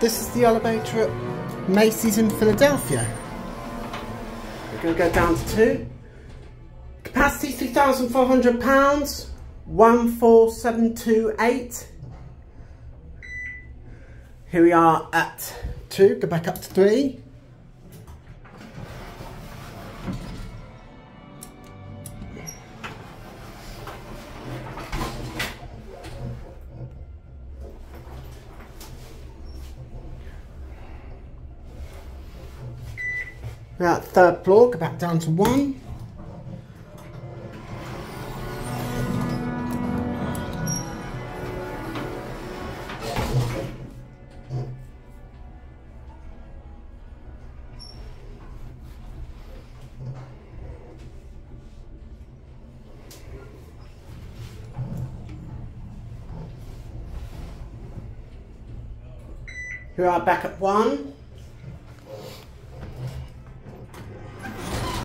this is the elevator at Macy's in Philadelphia. We're going to go down to two. Capacity 3,400 pounds, 14728. Here we are at two, go back up to three. Now third floor, go back down to one. Here are back at one.